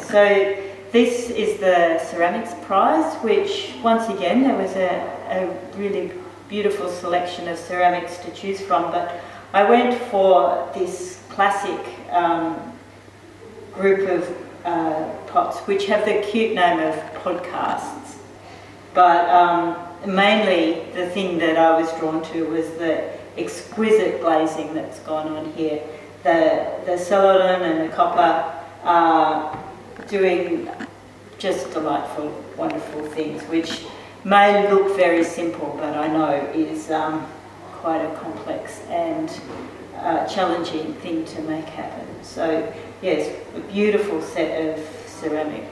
So this is the Ceramics Prize, which once again there was a, a really beautiful selection of ceramics to choose from, but I went for this classic um, group of uh, pots, which have the cute name of Pod Casts. But um, mainly the thing that I was drawn to was the exquisite glazing that's gone on here. The, the celadon and the copper are doing just delightful, wonderful things, which may look very simple, but I know is um, quite a complex and uh, challenging thing to make happen. So yes, a beautiful set of ceramic